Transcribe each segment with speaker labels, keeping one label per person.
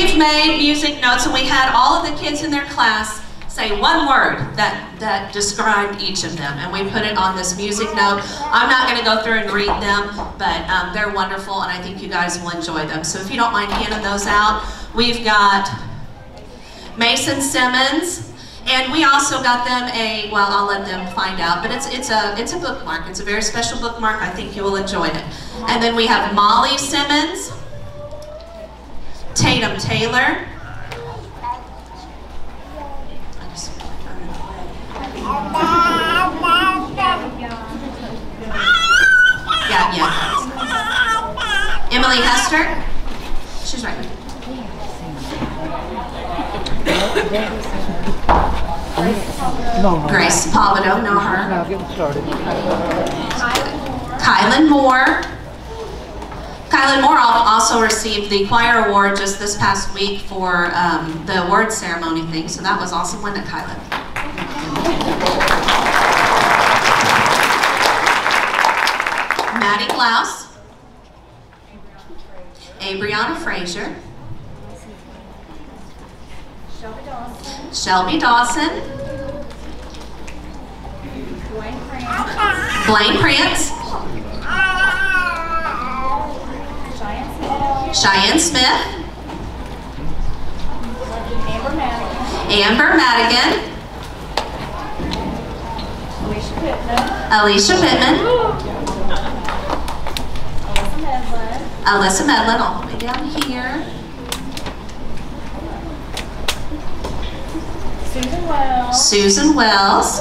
Speaker 1: we've made music notes and we had all of the kids in their class say one word that, that described each of them. And we put it on this music note. I'm not going to go through and read them, but um, they're wonderful and I think you guys will enjoy them. So if you don't mind handing those out, we've got Mason Simmons, and we also got them a, well, I'll let them find out, but it's, it's, a, it's a bookmark. It's a very special bookmark. I think you will enjoy it. And then we have Molly Simmons, Tatum Taylor, Yeah, yeah. Emily Hester. She's right.
Speaker 2: No, no.
Speaker 1: Grace Pavado, know her.
Speaker 2: Now getting started.
Speaker 1: Kylan Moore. Kylan Moore also received the choir award just this past week for um, the award ceremony thing, so that was awesome, wasn't it, Kylan? Maddie Klaus. Abriana Frazier.
Speaker 3: Shelby Dawson,
Speaker 1: Shelby Dawson.
Speaker 3: Dwayne Grant,
Speaker 1: Blaine Prince.
Speaker 3: Cheyenne Smith,
Speaker 1: Cheyenne Smith.
Speaker 3: Amber Madigan,
Speaker 1: Amber Madigan.
Speaker 3: Alicia Pittman,
Speaker 1: Alicia Pittman.
Speaker 3: Alyssa Medlin,
Speaker 1: Alyssa Medlin all the way down here.
Speaker 3: Susan Wells,
Speaker 1: Susan Wells.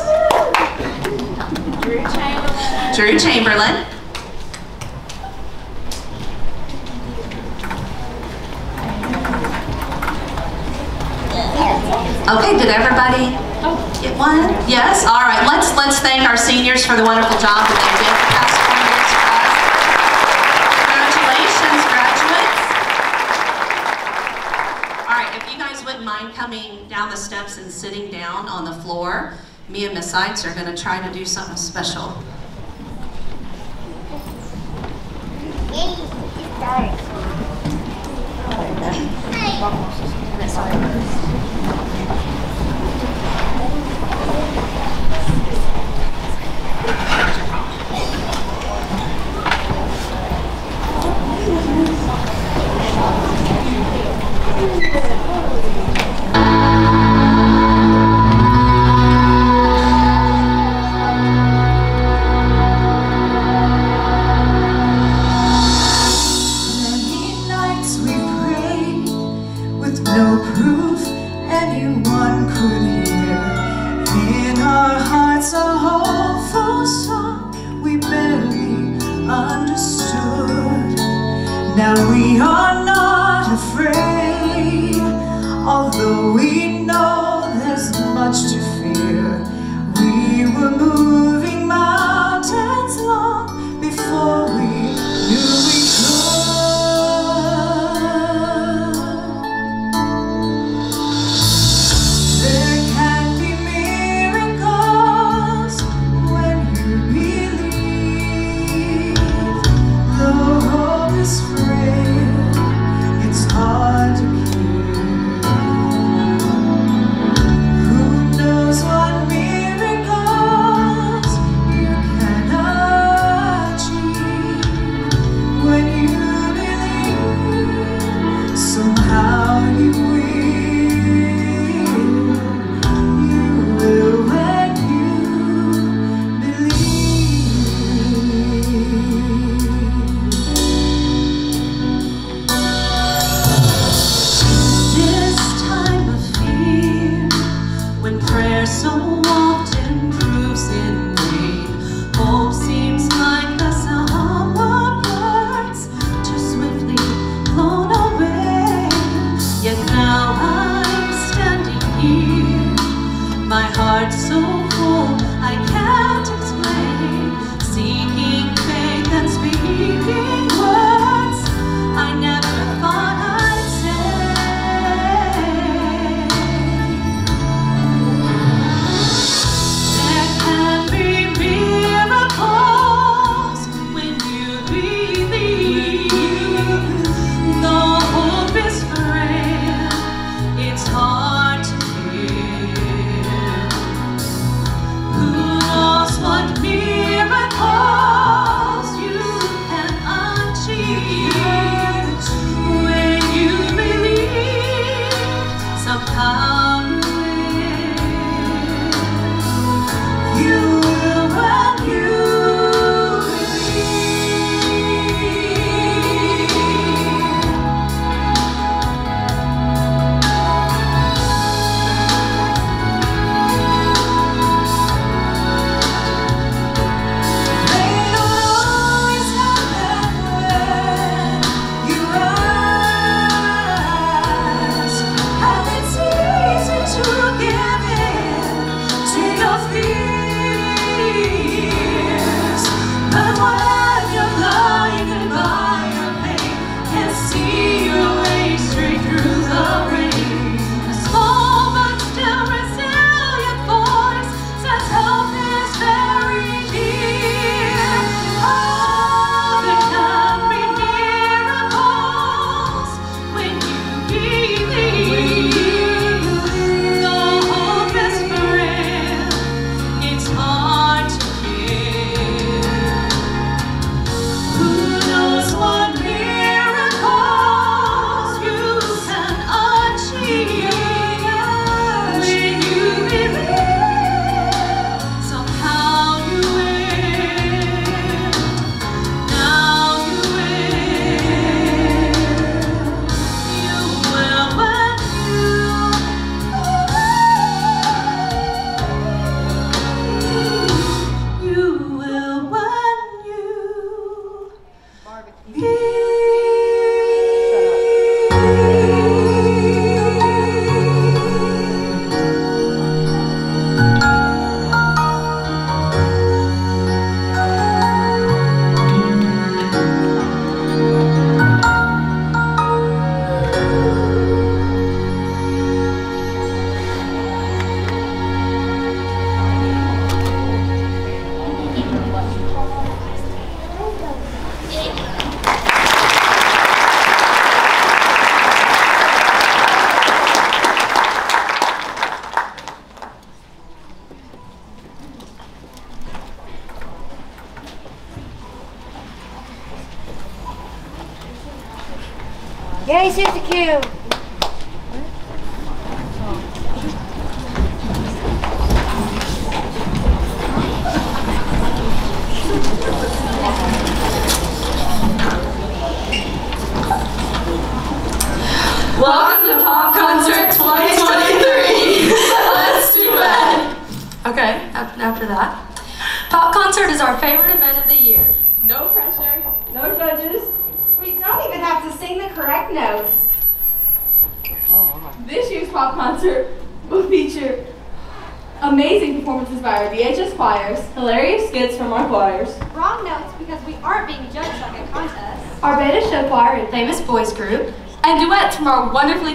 Speaker 3: Drew Chamberlain,
Speaker 1: Drew Chamberlain. Okay, did everybody oh. get one? Yes? All right, let's let's thank our seniors for the wonderful job that they did the past four years for us. Congratulations, graduates. All right, if you guys wouldn't mind coming down the steps and sitting down on the floor, me and Miss Seitz are going to try to do something special.
Speaker 4: Many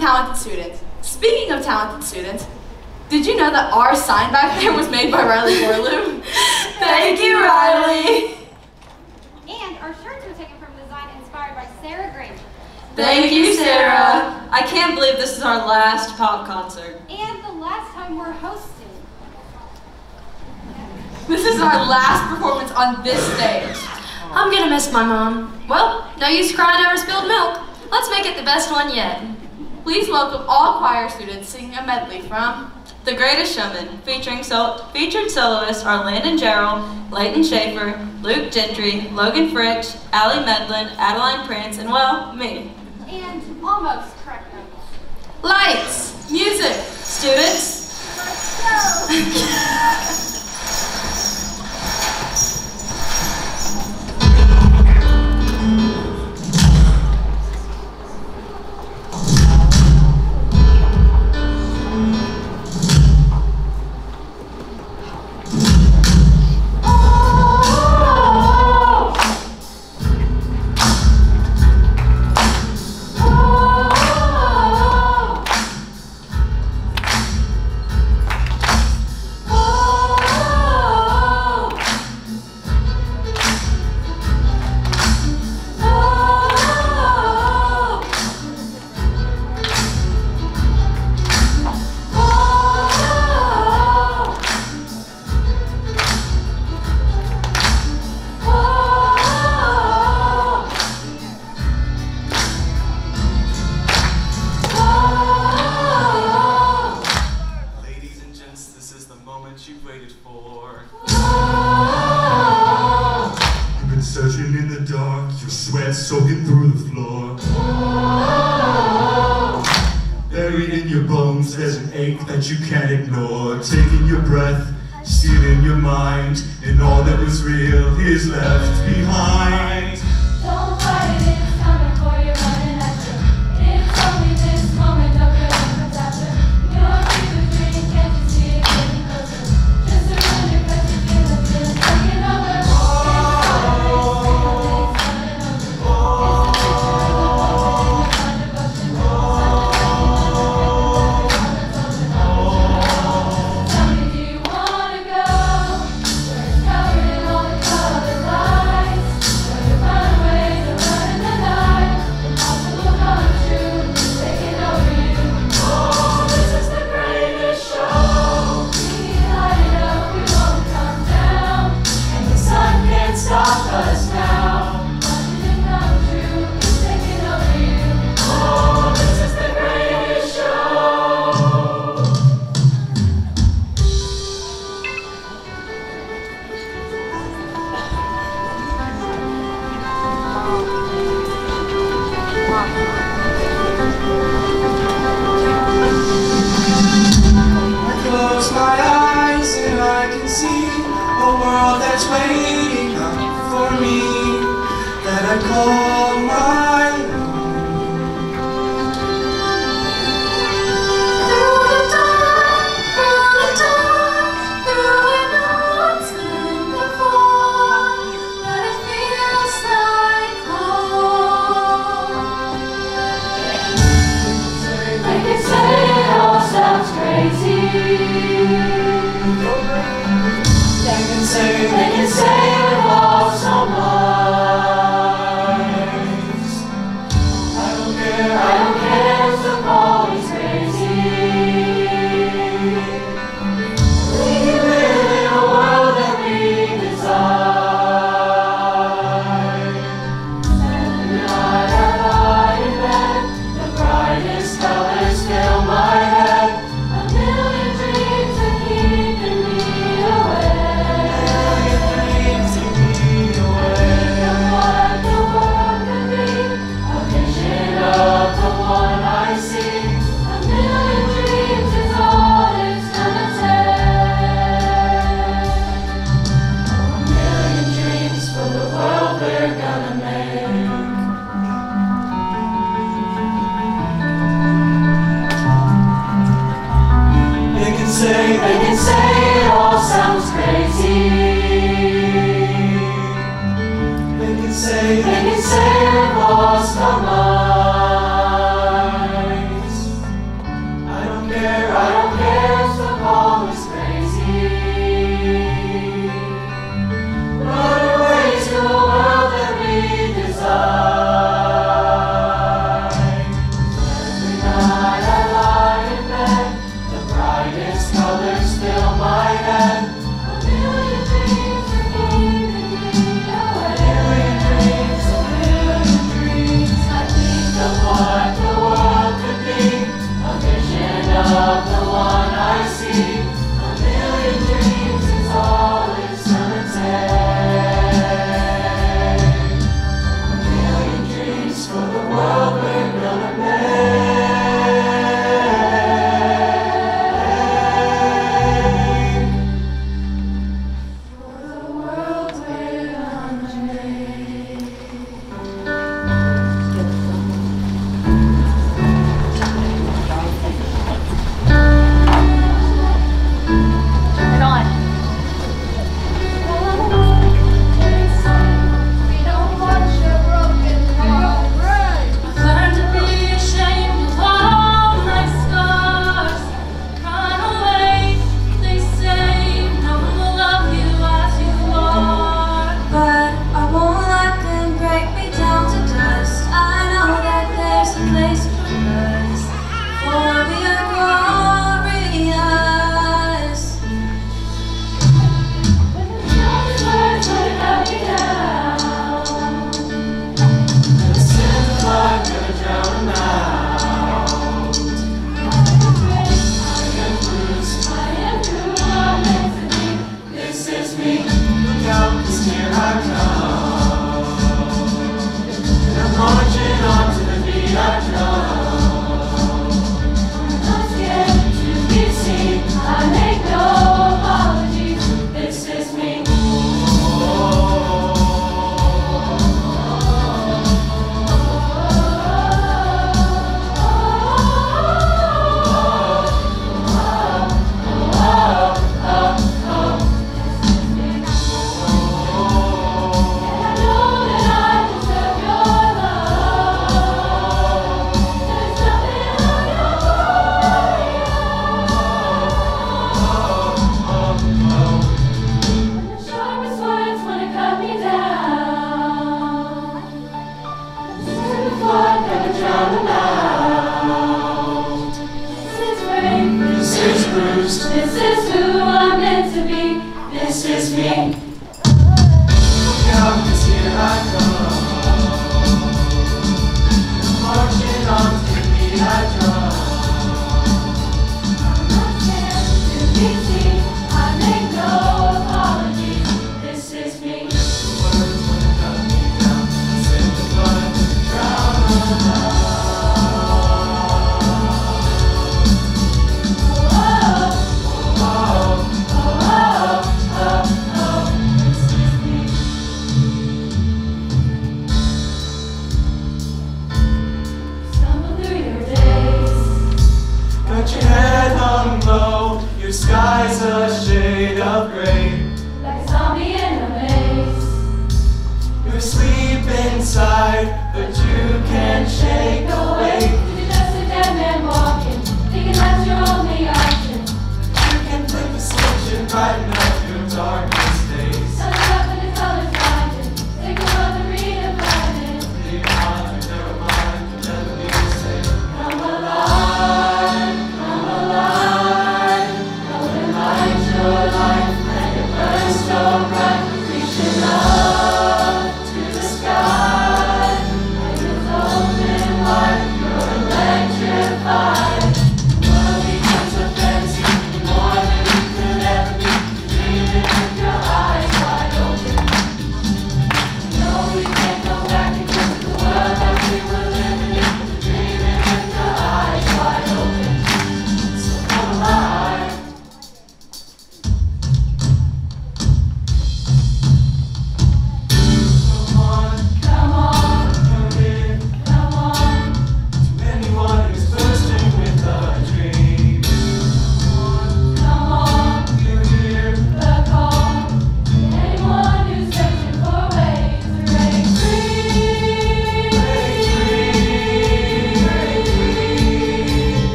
Speaker 3: talented students. Speaking of talented students, did you know that our sign back there was made by Riley Borlew?
Speaker 5: Thank you, Riley.
Speaker 6: And our shirts were taken from design inspired by Sarah Green.
Speaker 5: Thank you, Sarah. I can't believe this is our last pop concert.
Speaker 6: And the last time we're hosting.
Speaker 3: This is our last performance on this stage.
Speaker 5: I'm gonna miss my mom. Well, no use crying over spilled milk. Let's make it the best one yet.
Speaker 3: Please welcome all choir students singing a medley from
Speaker 7: The Greatest Showman, featuring featured soloists are Landon Gerald, Leighton Schaefer, Luke Gentry, Logan Fritch, Allie Medlin, Adeline Prince, and well, me.
Speaker 6: And almost correct notes.
Speaker 3: Lights, music.
Speaker 7: Students,
Speaker 6: Let's go!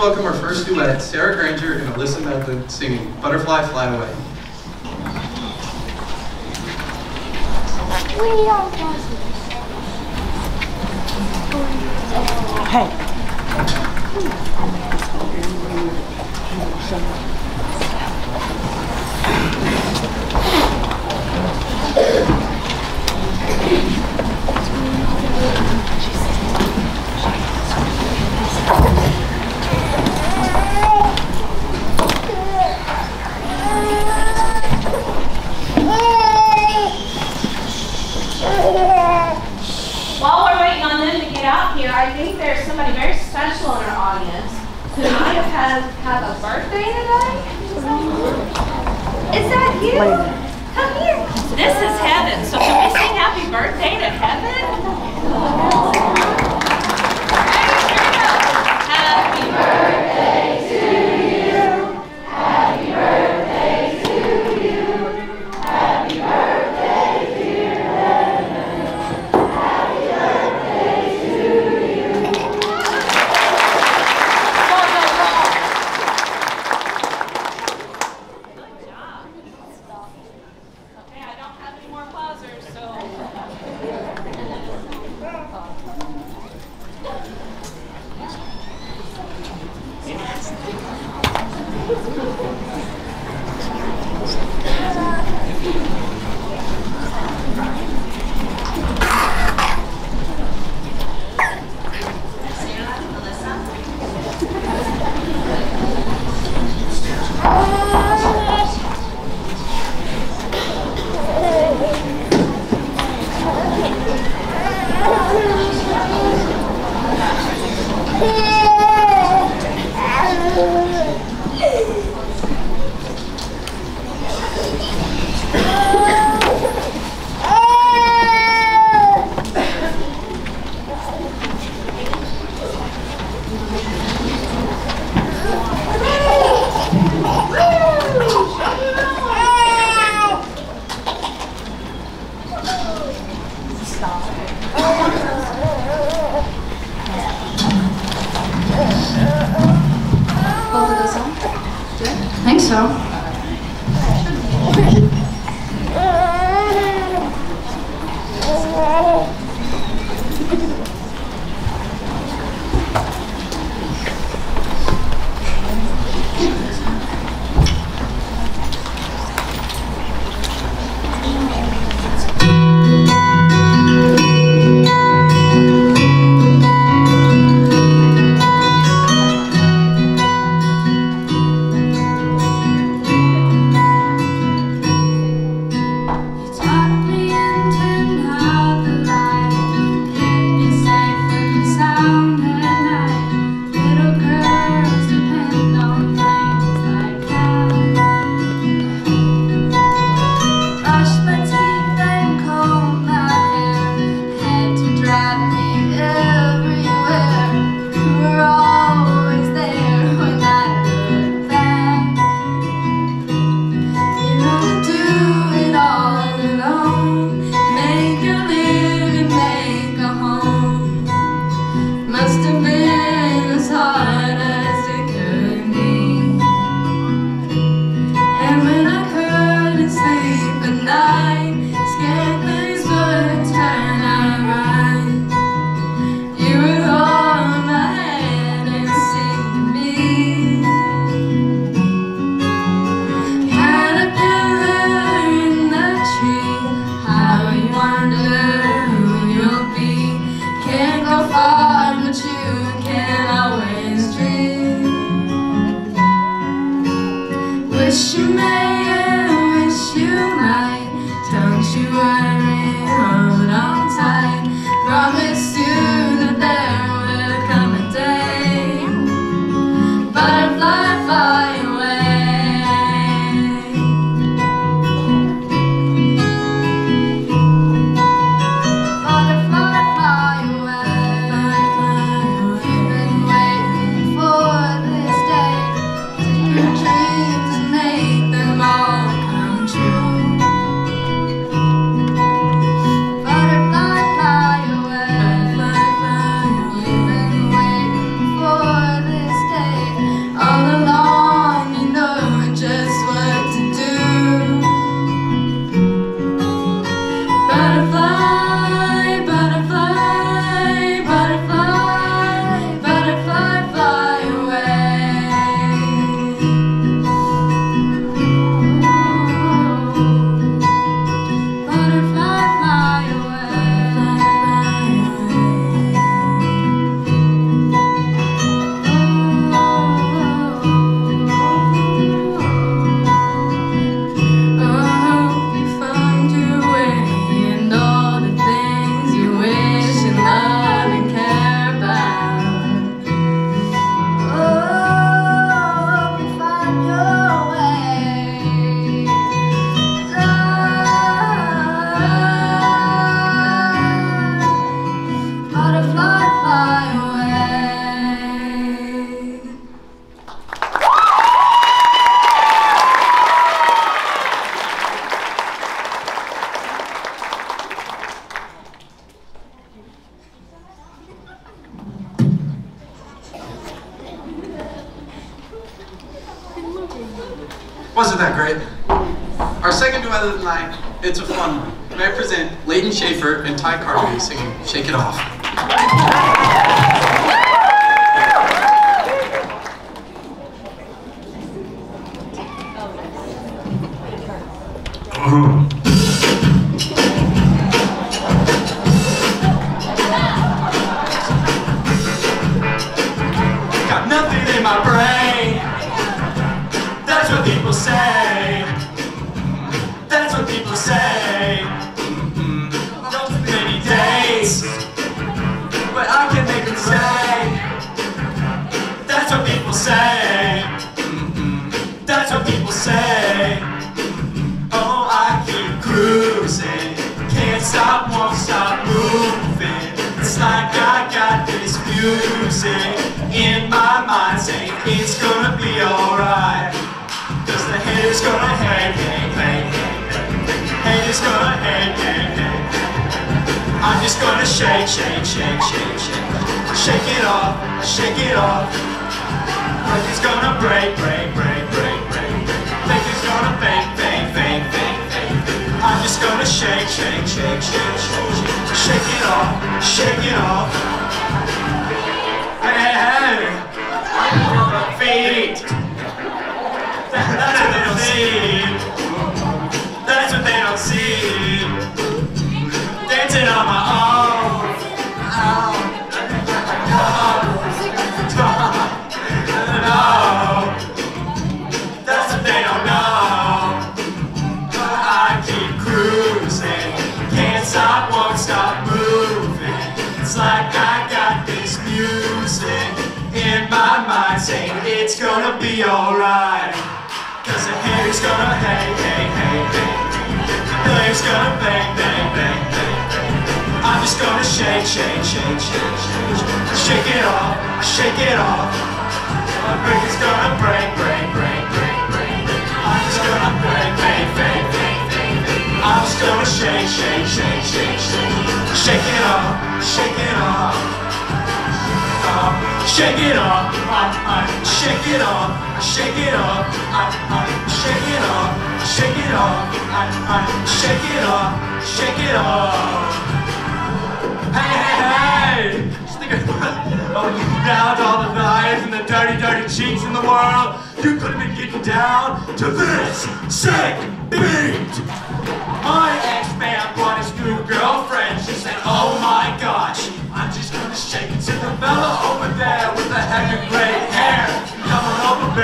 Speaker 8: welcome our first duet,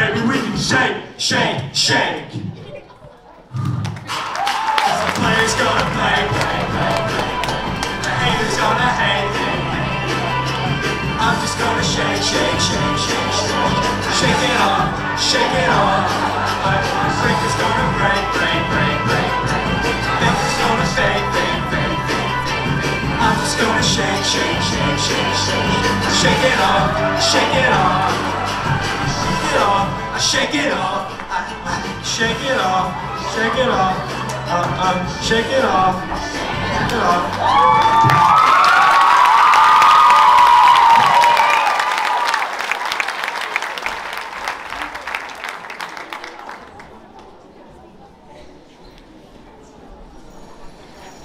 Speaker 6: baby, we can shake, shake, shake. The player's gonna play, play, play. The haters gonna hate. I'm just gonna shake, shake, shake, shake, shake. Shake it off, shake it off. My break gonna break, break, break, break, it's gonna fade, fade, fade. I'm just gonna shake, shake, shake, shake, shake. Shake it off, shake it off. Shake it off, I shake it off. I, I shake it off, shake it off. Uh, um, shake it off, shake it off.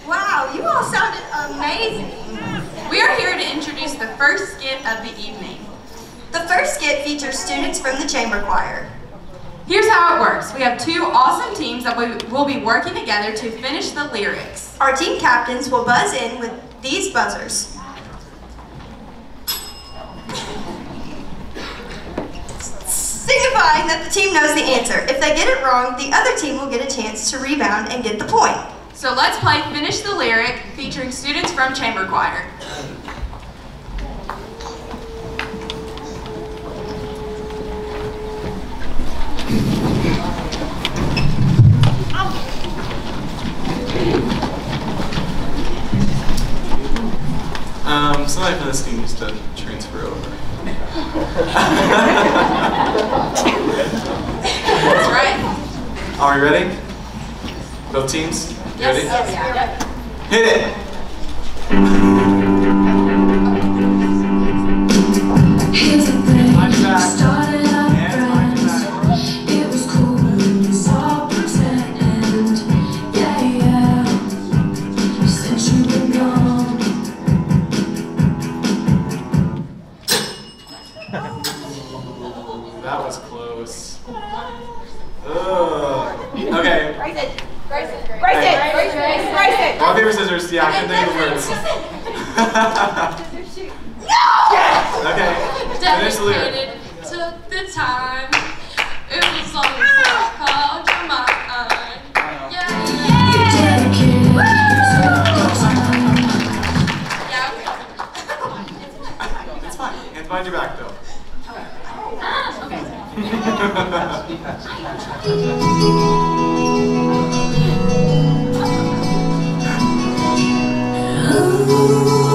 Speaker 9: Wow, you all sounded amazing.
Speaker 3: We are here to introduce the first skit of the evening.
Speaker 9: First skit features students from the chamber choir.
Speaker 3: Here's how it works. We have two awesome teams that we will be working together to finish the lyrics.
Speaker 9: Our team captains will buzz in with these buzzers. Signifying that the team knows the answer. If they get it wrong, the other team will get a chance to rebound and get the point.
Speaker 3: So let's play Finish the Lyric featuring students from Chamber Choir.
Speaker 10: Um, somebody from this team needs to transfer over.
Speaker 3: That's right.
Speaker 10: Are we ready? Both teams? You ready? Hit it! paper, scissors. Yeah, I couldn't think of the words. no! Yes! Okay. Finish the lyric.
Speaker 4: Took the time. It was on the called your mind. Yeah, yeah. yeah
Speaker 10: it's fine. It's behind your back, though.
Speaker 11: Oh. Okay.
Speaker 10: go.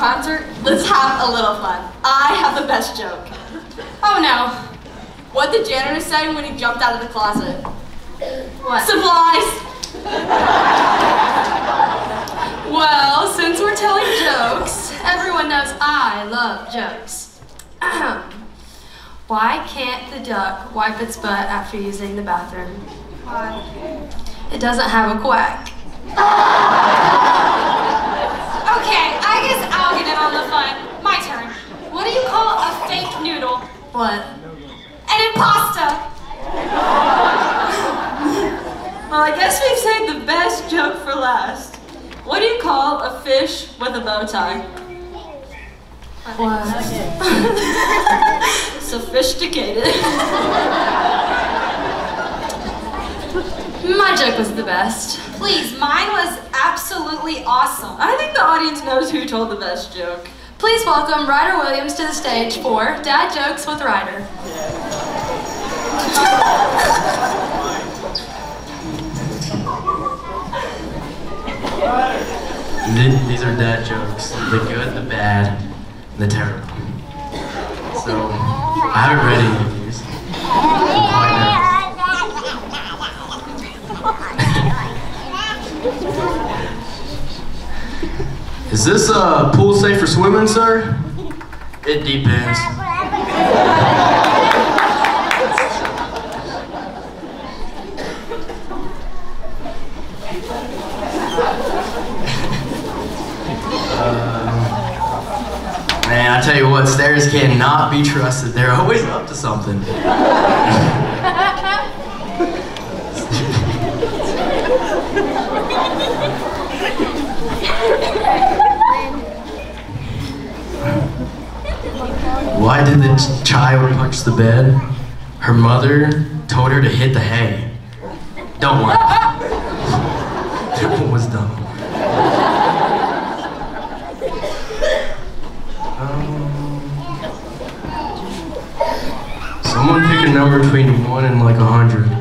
Speaker 10: Concert, let's have a little fun. I have the best joke.
Speaker 5: Oh no.
Speaker 3: What did janitor say when he jumped out of the closet?
Speaker 5: What?
Speaker 3: Supplies!
Speaker 5: Well, since we're telling jokes, everyone knows I love jokes. Why can't the duck wipe its butt after using the bathroom? Why? It doesn't have a quack.
Speaker 12: Okay, I guess get in on the fun. My turn. What do you call a fake noodle?
Speaker 5: What?
Speaker 12: An impasta.
Speaker 7: Well, I guess we've saved the best joke for last. What do you call a fish with a bow tie?
Speaker 5: What?
Speaker 7: Sophisticated.
Speaker 5: My joke was the best.
Speaker 12: Please, mine was absolutely awesome.
Speaker 7: I think the audience knows who told the best joke.
Speaker 5: Please welcome Ryder Williams to the stage for Dad Jokes with Ryder.
Speaker 13: Th- These are dad jokes. The good, the bad, and the terrible. So, I haven't read any of these. Is this uh, pool safe for swimming, sir? It depends. Uh, man, I tell you what, stairs cannot be trusted. They're always up to something. Why did the child punch the bed? Her mother told her to hit the hay. Don't worry. That one was dumb. Um, someone pick a number between one and like a hundred.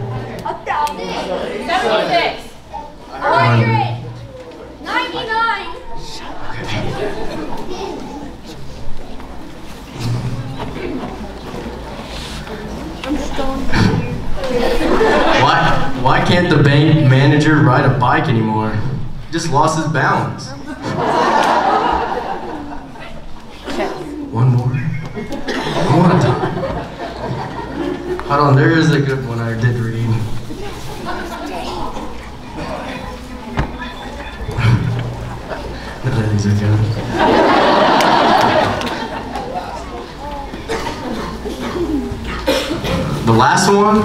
Speaker 12: Seventy-six.
Speaker 13: Hundred.
Speaker 12: Ninety-nine.
Speaker 13: Why? Why can't the bank manager ride a bike anymore? He just lost his balance. One more. One more time. Hold on, there is a good one I did read. None of these are good. The last one.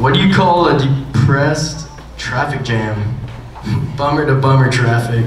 Speaker 13: What do you call a depressed traffic jam? Bummer to bummer traffic.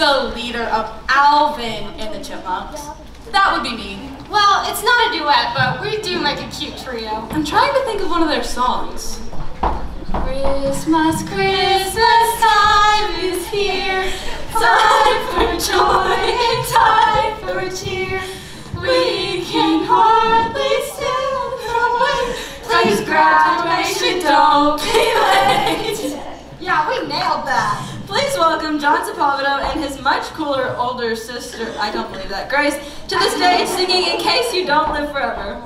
Speaker 14: the
Speaker 7: leader of Alvin and the Chipmunks? That would be me.
Speaker 5: Well, it's not a duet, but we do make a cute trio.
Speaker 7: I'm trying to think of one of their songs. Christmas, Christmas time is here. Time for joy and time for cheer. We can hardly stand the wait. Please graduation, don't be late.
Speaker 5: Yeah, we nailed that.
Speaker 7: Please welcome John Sepulveda and his much cooler older sister, I don't believe that, Grace, to the stage singing In Case You Don't Live Forever.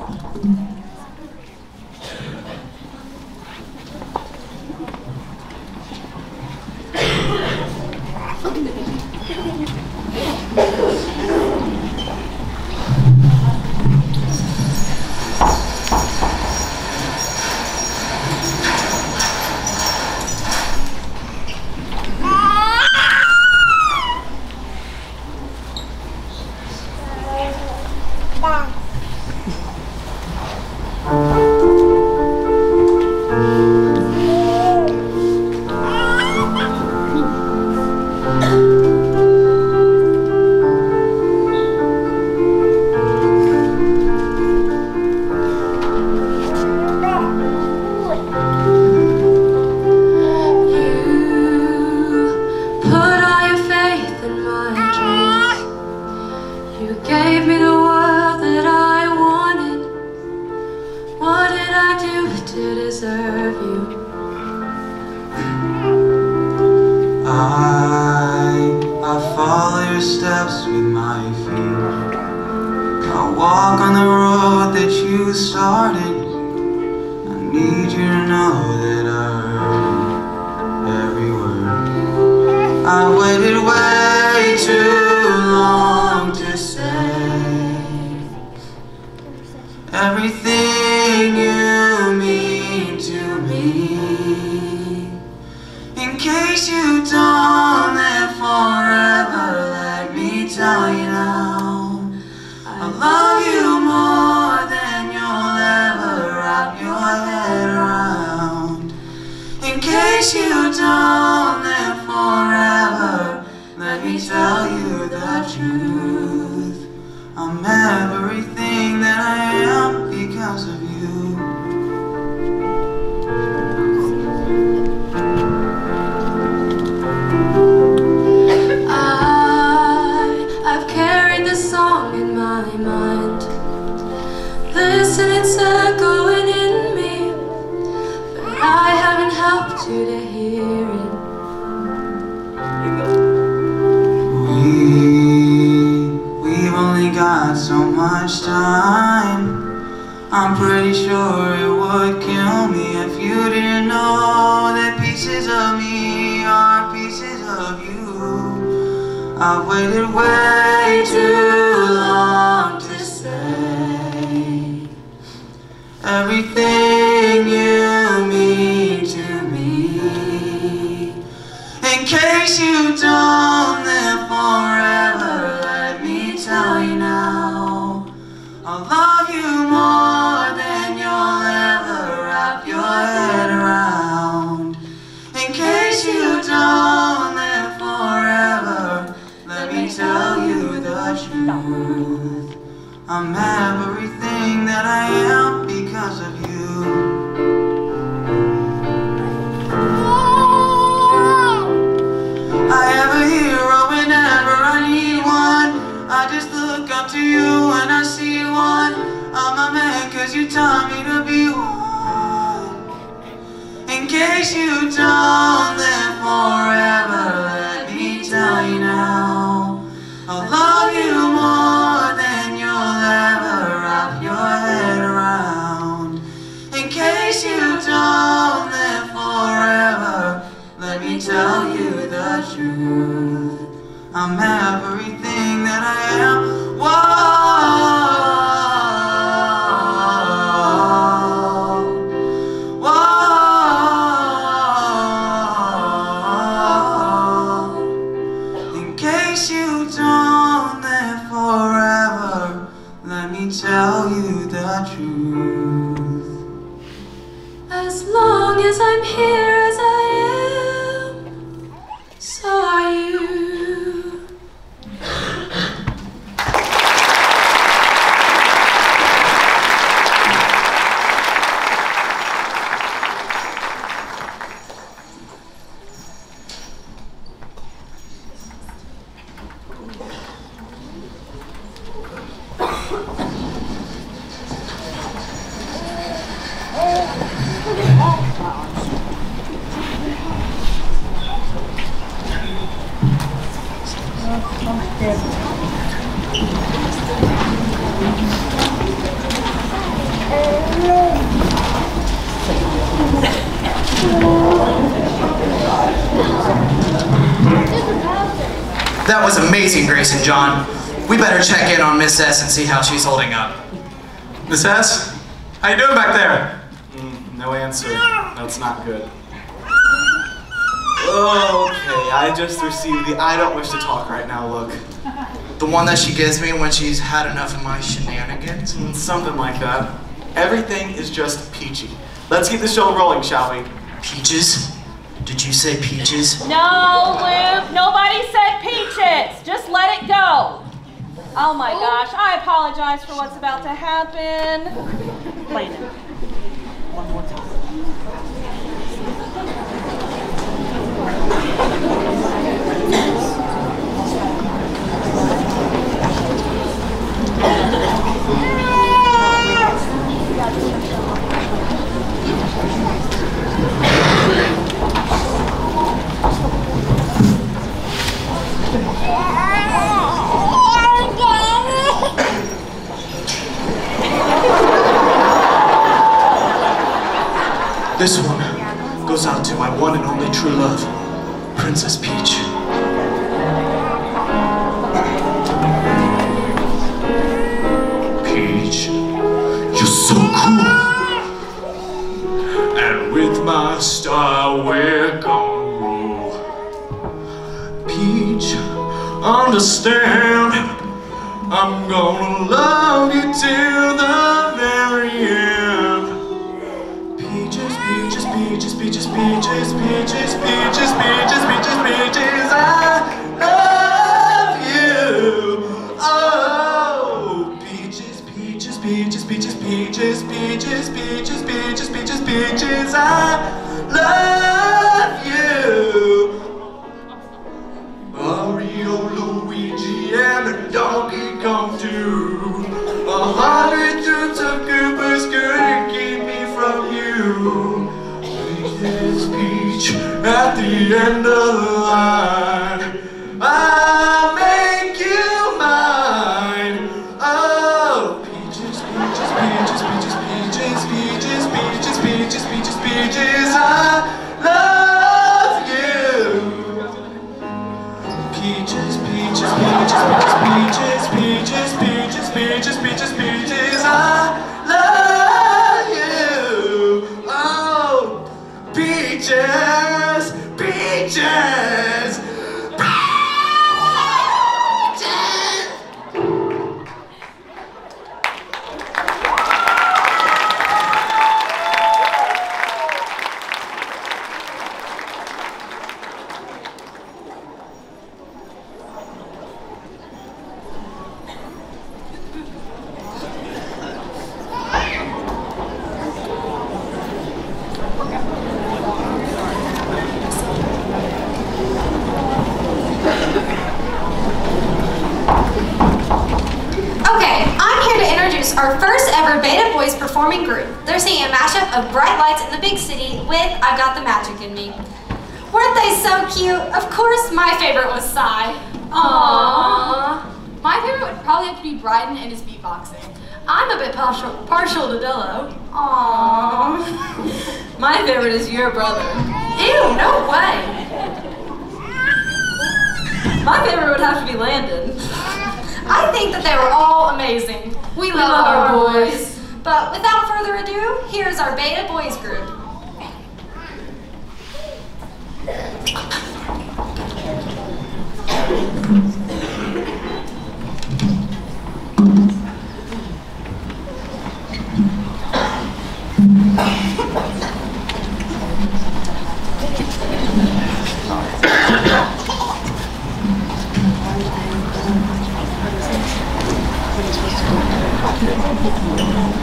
Speaker 15: That
Speaker 16: was amazing, Grace and John. We better check in on Miss S and see how she's holding up.
Speaker 10: Miss S, how you doing back there? Mm, no answer. That's not good. Okay, I just received the I don't wish to talk right now look.
Speaker 16: The one that she gives me when she's had enough of my shenanigans?
Speaker 10: Mm, something like that. Everything is just peachy. Let's keep the show rolling, shall we?
Speaker 16: Peaches? Did you say peaches?
Speaker 8: No, Luke. Nobody said peaches. Just let it go. Oh my gosh. I apologize for what's about to happen. Plain
Speaker 6: This one goes out to my one and only true love, Princess Peach. Peach, you're so cool. And with my star, we're gonna rule. Peach, understand, I'm gonna love you till the very end. Peaches, peaches, peaches, peaches, peaches, peaches, I love you. Oh, peaches, peaches, peaches, peaches, peaches, peaches, peaches, peaches, peaches, peaches, I love you. Mario, Luigi, and a Donkey Kong too. A hundred troops of Koopas couldn't at the end of the line.
Speaker 10: They're singing a mashup of Bright Lights in the Big City with I've Got the Magic in Me. Weren't they so cute? Of course, my favorite was Psy. Aww.
Speaker 7: My favorite would probably have to be Bryden and his beatboxing. I'm a bit partial, partial to Dillo.
Speaker 10: Aww.
Speaker 7: My favorite is your brother.
Speaker 10: Ew, no way.
Speaker 7: My favorite would have to be Landon.
Speaker 10: I think that they were all amazing.
Speaker 7: We love our boys.
Speaker 10: But without further ado, here's our Beta Boys group.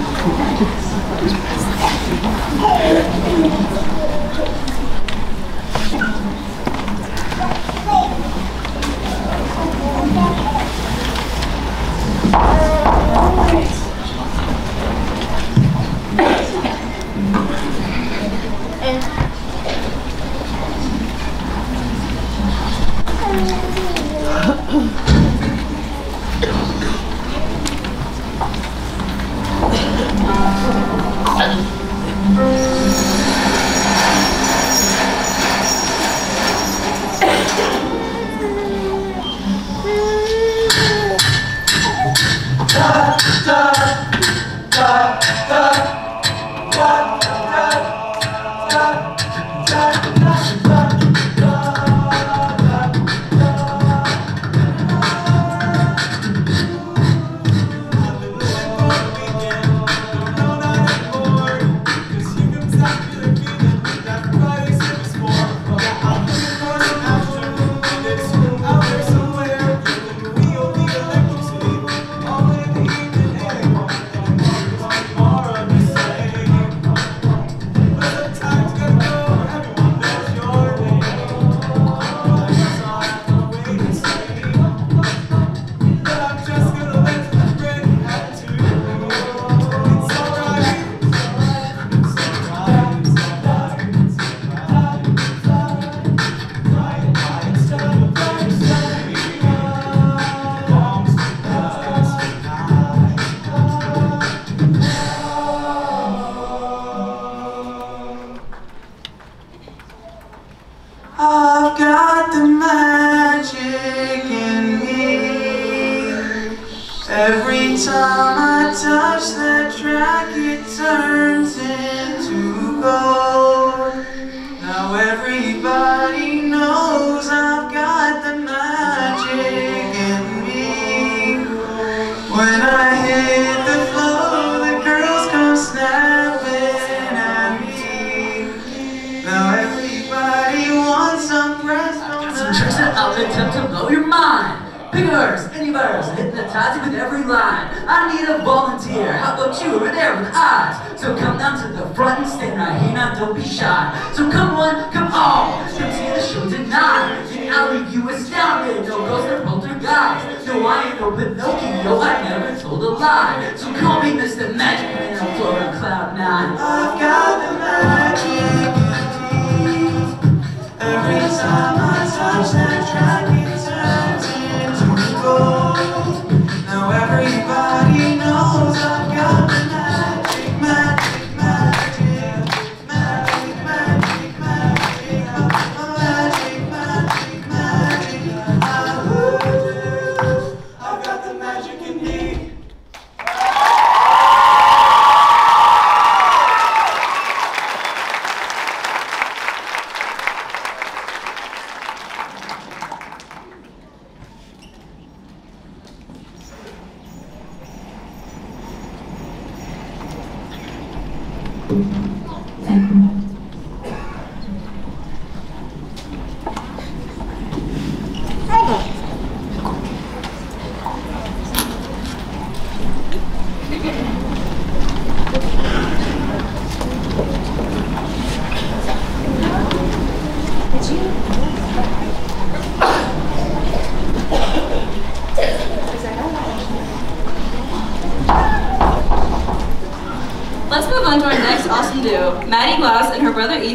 Speaker 17: Oh.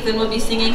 Speaker 7: Ethan
Speaker 15: will be singing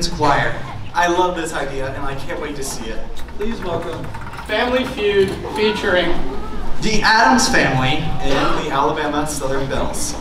Speaker 15: Women's Choir.
Speaker 10: I love this idea, and I can't wait to see it.
Speaker 18: Please welcome Family Feud featuring
Speaker 15: the Addams Family
Speaker 10: and the Alabama Southern Bells.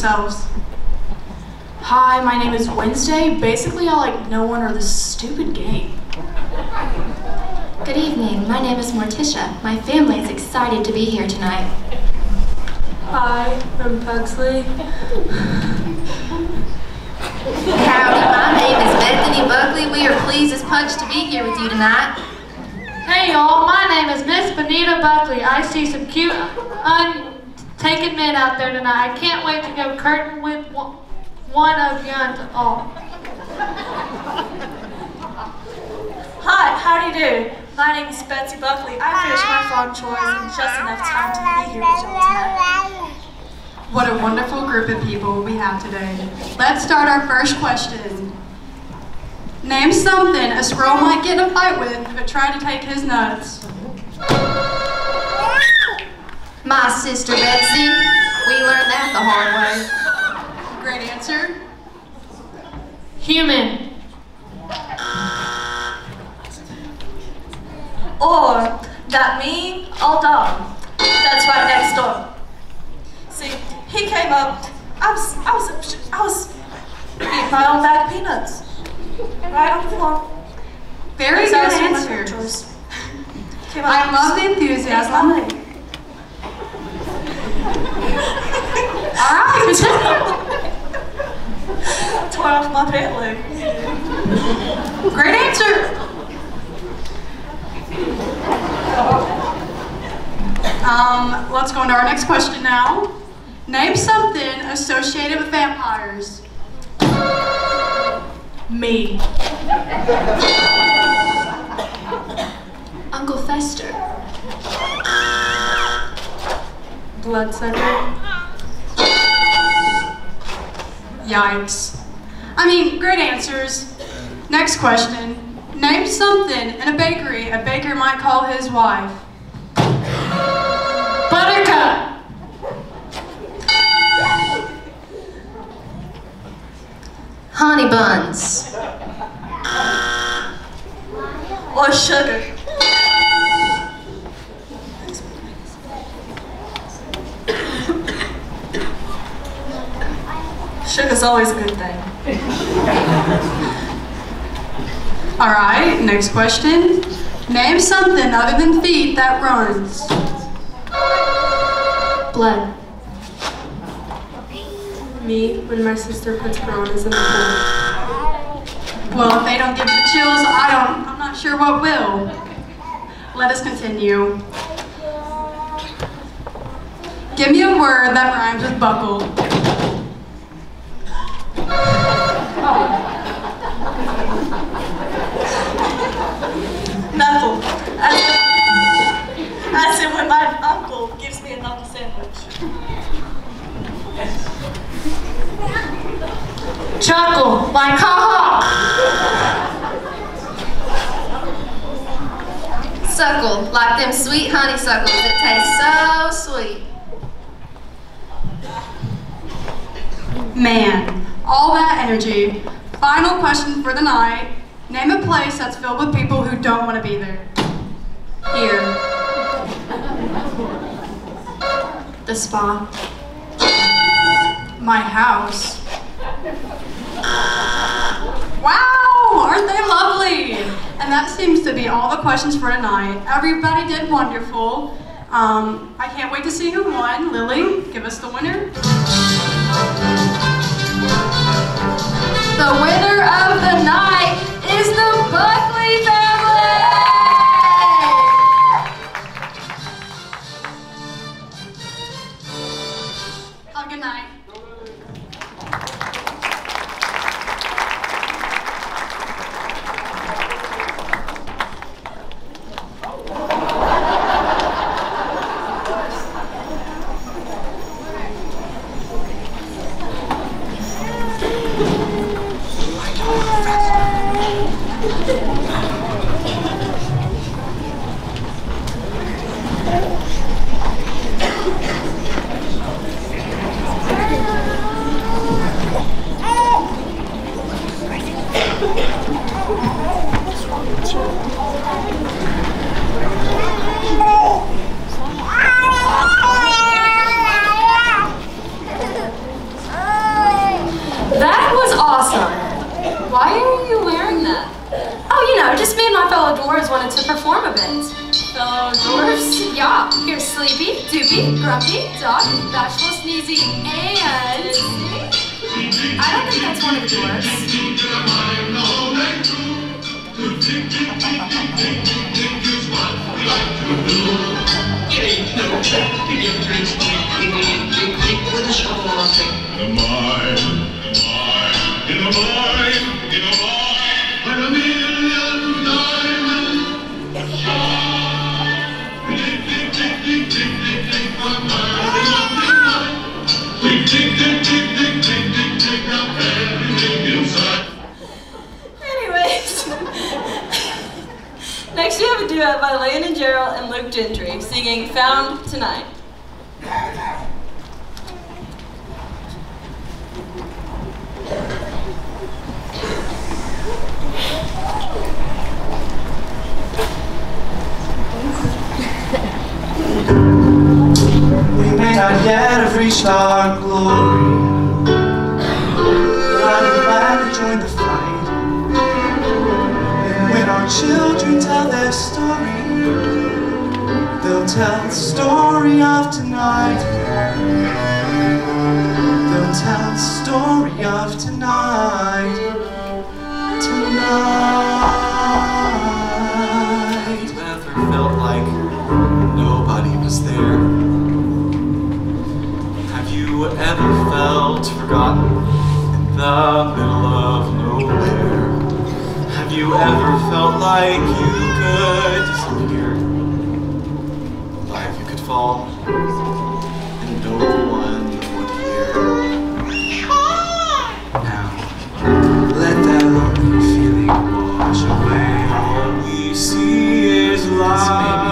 Speaker 19: Yourselves.
Speaker 5: Hi, my name is Wednesday. Basically, I like no one or this stupid game.
Speaker 15: Good evening. My name is Morticia. My family is excited to be here tonight.
Speaker 20: Hi, I'm Pugsley.
Speaker 15: Howdy, my name is Bethany Buckley. We are pleased as punch to be here with you tonight.
Speaker 20: Hey y'all, my name is Miss Benita Buckley. I see some cute, untaken men out there tonight. I can't wait to go curtain with one, one of you and all.
Speaker 5: Hi, how do you do? My name is Betsy Buckley. I finished my farm chores in just enough time to be here with y'all tonight.
Speaker 19: What a wonderful group of people we have today. Let's start our first question. Name something a squirrel might get in a fight with but try to take his nuts.
Speaker 15: My sister Betsy. We learned that the hard way.
Speaker 19: Great answer.
Speaker 20: Human.
Speaker 5: Or that mean old dog that's right next door. See, he came up. I was, I was, I was eating my own bag of peanuts right on the floor.
Speaker 19: Very
Speaker 5: As
Speaker 19: good
Speaker 5: was
Speaker 19: answer.
Speaker 5: chores. Came up,
Speaker 19: I love the enthusiasm. All right, continue.
Speaker 5: Tore off my pant leg.
Speaker 19: Great answer. Um, let's go into our next question now. Name something associated with vampires.
Speaker 5: Me.
Speaker 15: Uncle Fester.
Speaker 19: Bloodsucker. Yikes. I mean, great answers. Next question. Name something in a bakery a baker might call his wife.
Speaker 20: Buttercup.
Speaker 15: Honey buns.
Speaker 5: Or sugar. Sugar's always a good thing.
Speaker 19: All right, next question. Name something other than feet that runs.
Speaker 20: Blood.
Speaker 19: Me, when my sister puts piranhas in the pool. Well, if they don't give you chills, I don't, I'm not sure what will. Let us continue. Give me a word that rhymes with buckle.
Speaker 5: Knuckle. As in, as in when my uncle gives me a knuckle sandwich.
Speaker 20: Chuckle. Like ha ha.
Speaker 15: Suckle. Like them sweet honeysuckles that taste so sweet.
Speaker 19: Man, all that energy. Final question for the night. Name a place that's filled with people who don't want to be there. Here.
Speaker 15: The spa.
Speaker 19: My house. Wow, aren't they lovely? And that seems to be all the questions for tonight. Everybody did wonderful. Um, I can't wait to see who won. Lily, give us the winner.
Speaker 20: The winner of the night Buckley family!
Speaker 5: Sleepy, doopy, grumpy, dog, bashful, sneezy, and I don't think that's one of the dwarfs.
Speaker 7: Anyways, next we have a duet by Landon Gerald and Luke Gentry singing Found Tonight.
Speaker 21: We may not yet have reached our glory, but I'm glad to join the fight. And when our children tell their story, they'll tell the story of tonight. They'll tell the story of tonight. Tonight.
Speaker 10: Forgotten the middle of nowhere? Have you ever felt like you could disappear? Like you could fall and no one would hear? Now, let that lonely feeling wash away. All we see is light.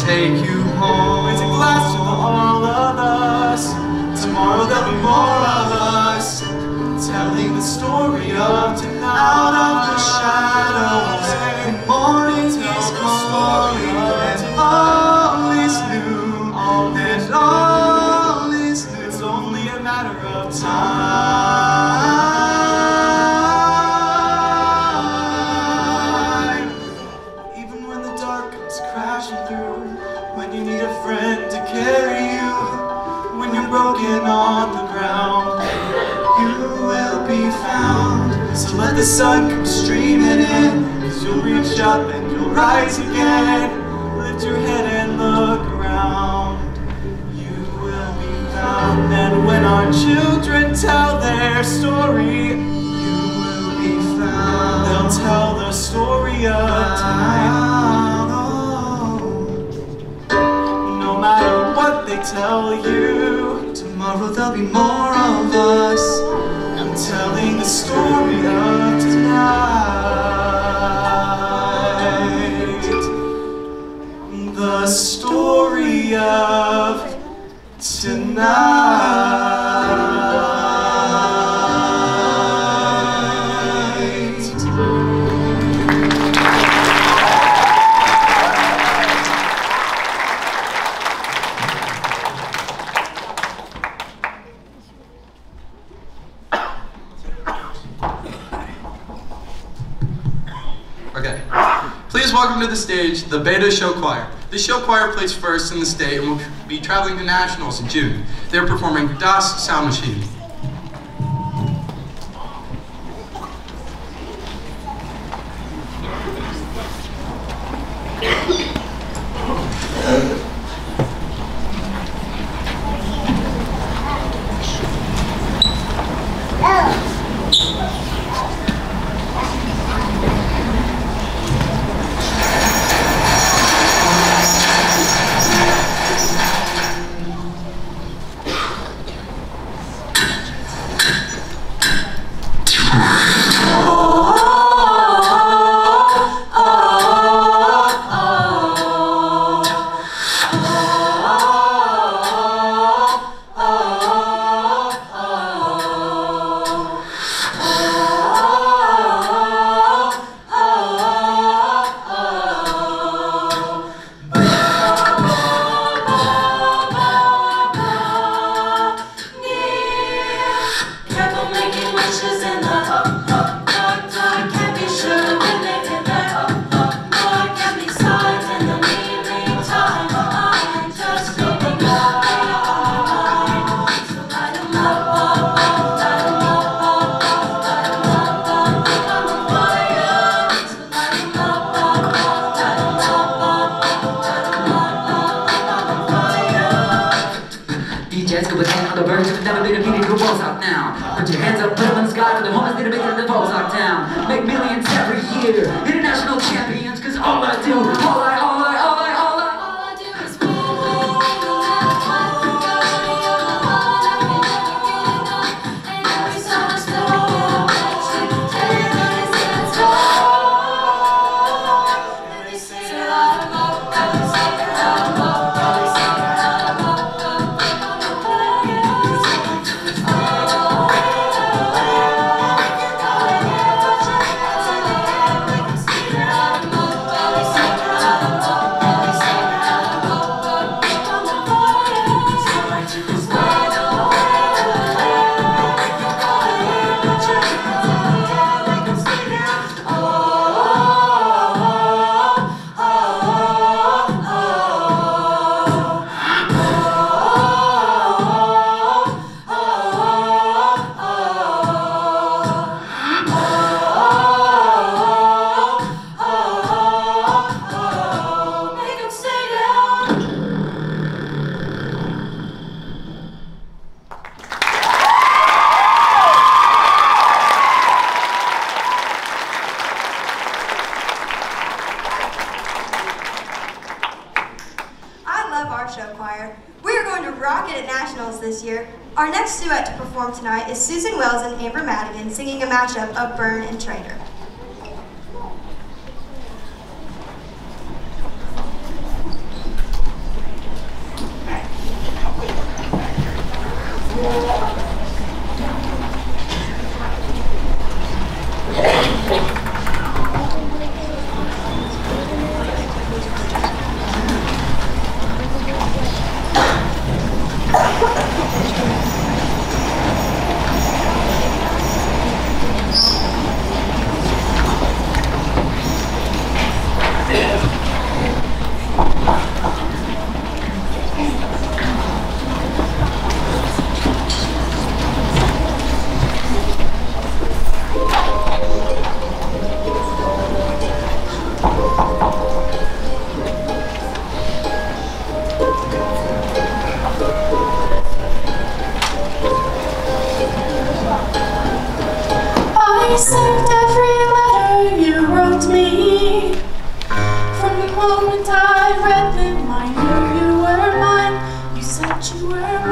Speaker 10: Take you home. Raise a glass to all of us. Tomorrow there'll be more of us. Telling the story of the sun comes streaming in, cause you'll reach up and you'll rise again. Lift your head and look around. You will be found. And when our children tell their story, you will be found. They'll tell the story of tonight. No matter what they tell you, tomorrow there'll be more of us. I'm telling the story
Speaker 22: stage the Beta Show Choir. The show choir plays first in the state and will be traveling to nationals in June. They're performing Das Sound Machine.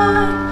Speaker 15: You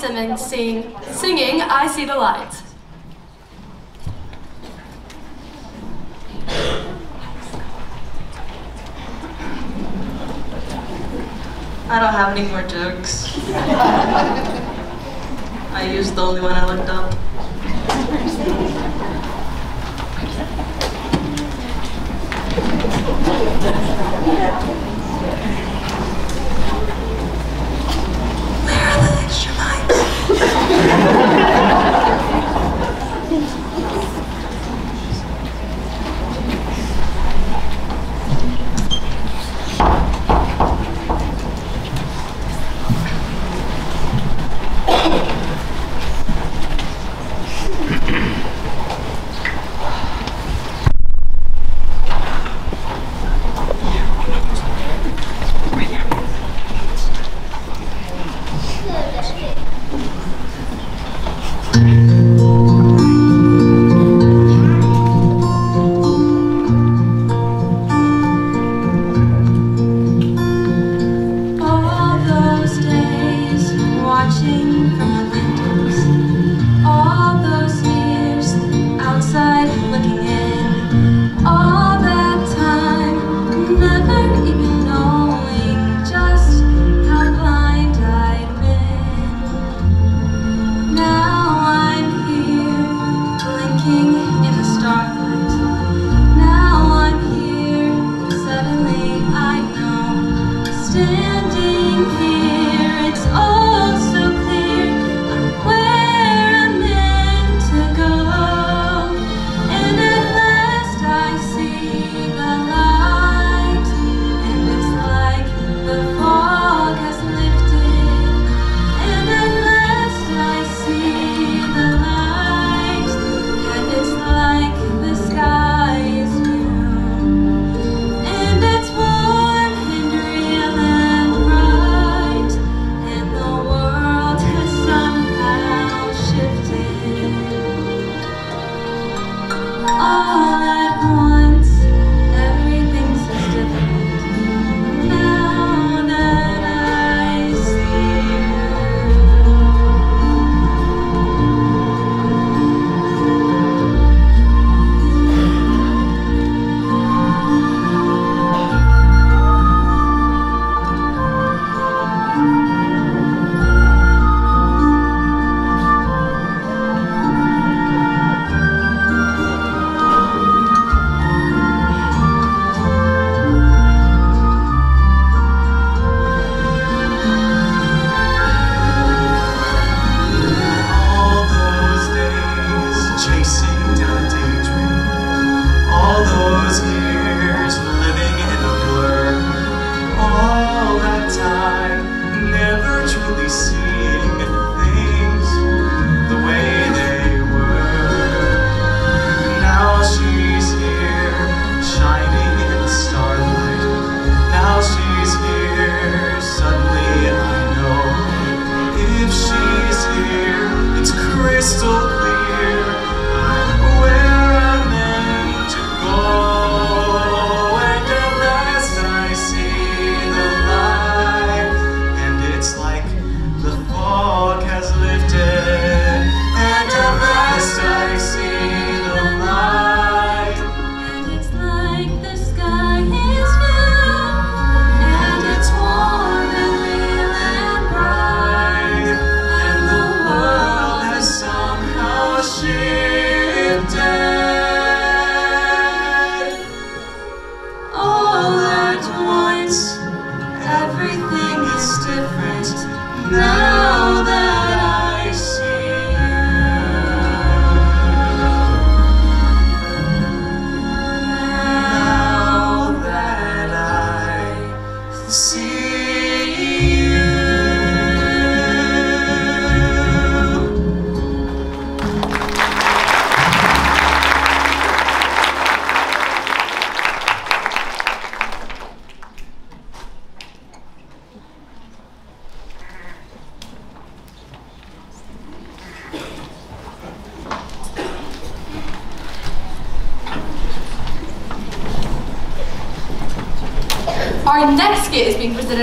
Speaker 5: Tyson sing, singing I See the Light.
Speaker 7: I don't have any more jokes. I used the only one I looked up.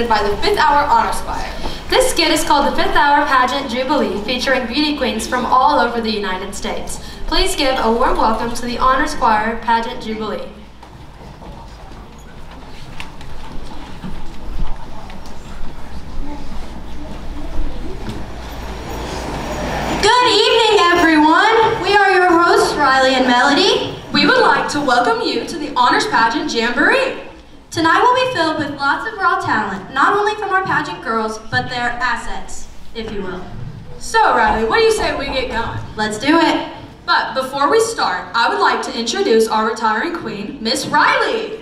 Speaker 3: By the Fifth Hour Honor Choir.
Speaker 7: This skit is called the Fifth Hour Pageant Jubilee, featuring beauty queens from all over the United States. Please give a warm welcome to the Honors Choir Pageant Jubilee.
Speaker 23: Good evening, everyone. We are your hosts, Riley and Melody.
Speaker 7: We would like to welcome you to the Honors Pageant Jamboree.
Speaker 23: Tonight will be filled with lots of raw talent, not only from our pageant girls, but their assets, if you will.
Speaker 7: So, Riley, what do you say we get going?
Speaker 23: Let's do it.
Speaker 7: But before we start, I would like to introduce our retiring queen, Miss Riley.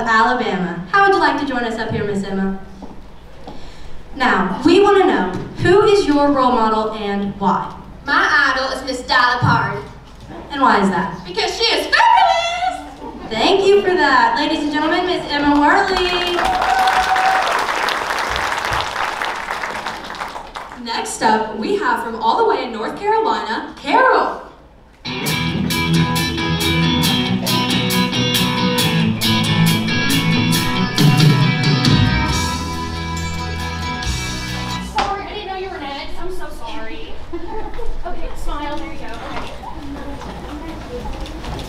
Speaker 23: Of Alabama. How would you like to join us up here, Miss Emma? Now, we want to know, who is your role model and why?
Speaker 24: My idol is Miss Dolly Parton.
Speaker 23: And why is that?
Speaker 24: Because she is fabulous!
Speaker 23: Thank you for that. Ladies and gentlemen, Miss Emma Worley.
Speaker 7: Next up, we have from all the way in North Carolina, Carol.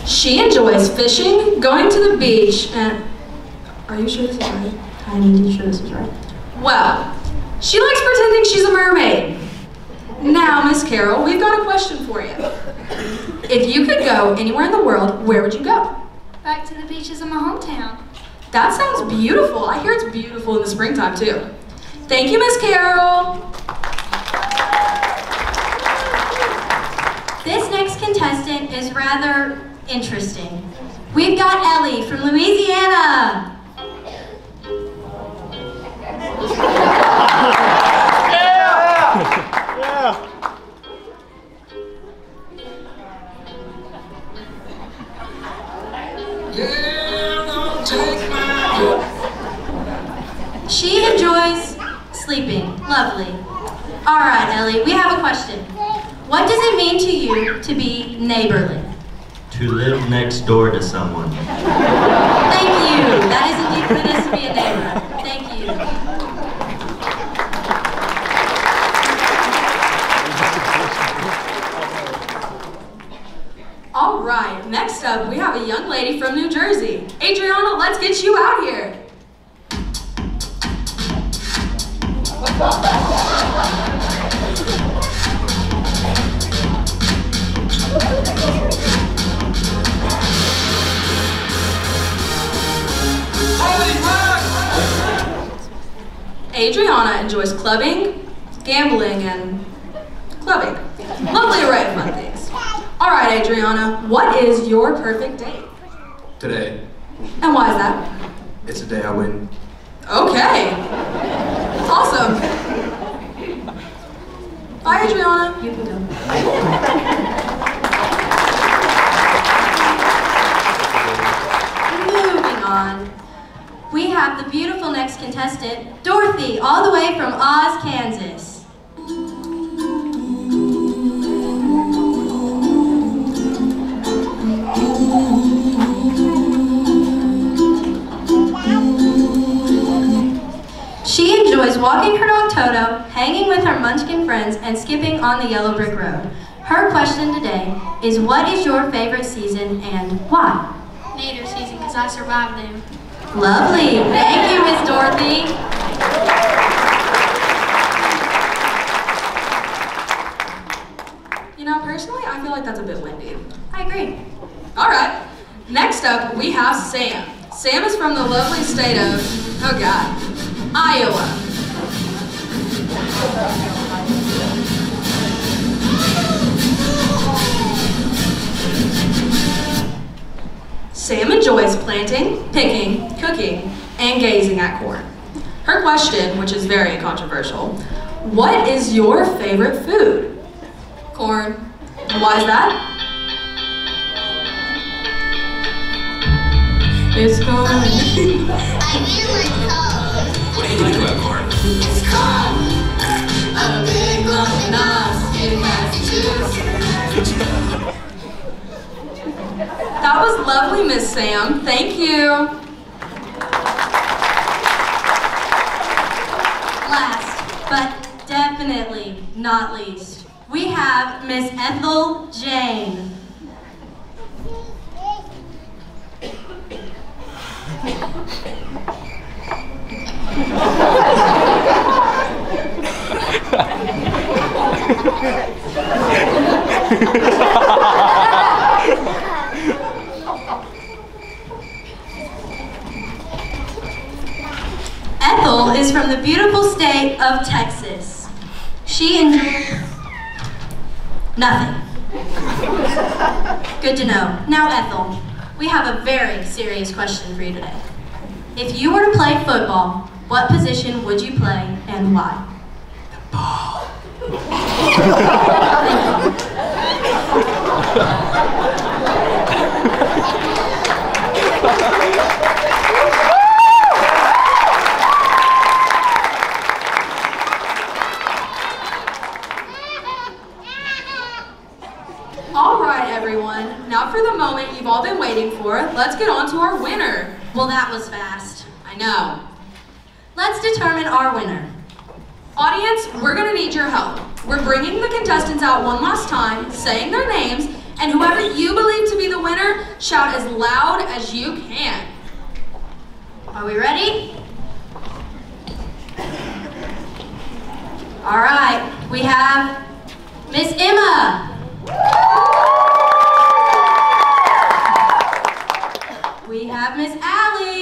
Speaker 7: She enjoys fishing, going to the beach, and are you sure this is right?
Speaker 23: I need to be sure this is right.
Speaker 7: Well, she likes pretending she's a mermaid. Now, Miss Carol, we've got a question for you. If you could go anywhere in the world, where would you go?
Speaker 5: Back to the beaches of my hometown.
Speaker 7: That sounds beautiful. I hear it's beautiful in the springtime too. Thank you, Miss Carol.
Speaker 23: This next contestant is rather interesting. We've got Ellie from Louisiana. She enjoys sleeping. Lovely. All right, Ellie, we have a question. What does it mean to you to be neighborly?
Speaker 25: Next door to someone.
Speaker 7: Perfect
Speaker 23: season and why?
Speaker 5: Nader season, because I survived them.
Speaker 23: Lovely. Thank you, Miss Dorothy.
Speaker 7: You know, personally, I feel like that's a bit windy.
Speaker 23: I agree.
Speaker 7: All right. Next up, we have Sam. Sam is from the lovely state of, oh God,
Speaker 23: is very controversial, what is your favorite food? Corn. And why is that? It's corn.
Speaker 26: What do you think about corn?
Speaker 23: It's corn. A big lump nuts. It has juice. That was lovely, Miss Sam. Thank you. Last, but definitely not least, we have Miss Ethel Jane. Ethel is from the beautiful state of Texas. She enjoys nothing. Good to know. Now, Ethel, we have a very serious question for you today. If you were to play football, what position would you play and why? All right, everyone. Now for the moment you've all been waiting for. Let's get on to our winner. Well, that was fast. I know. Let's determine our winner. Audience, we're gonna need your help. We're bringing the contestants out one last time, saying their names, and whoever you believe to be the winner, shout as loud as you can. Are we ready? All right, we have Miss Emma. We have Miss Allie.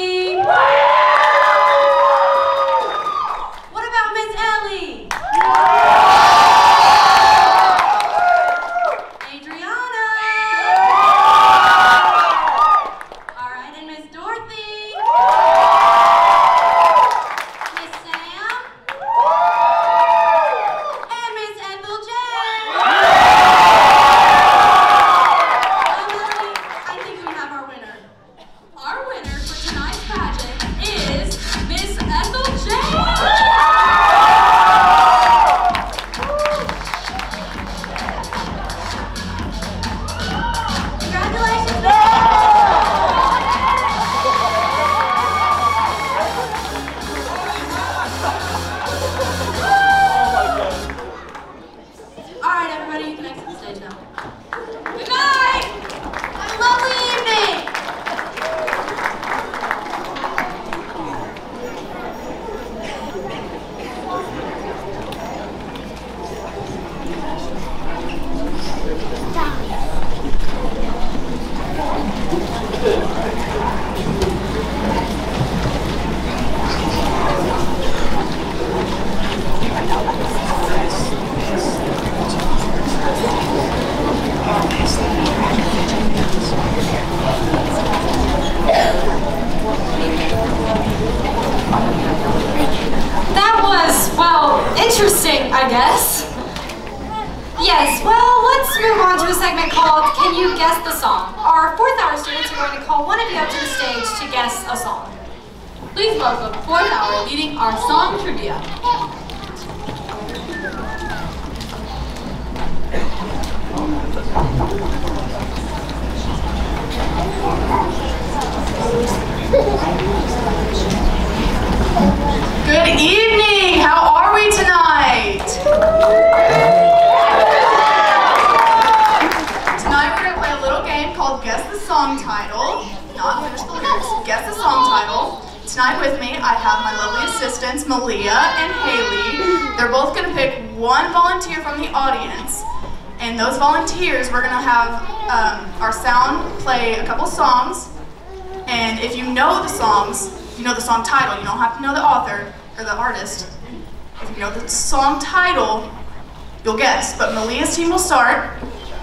Speaker 27: Start,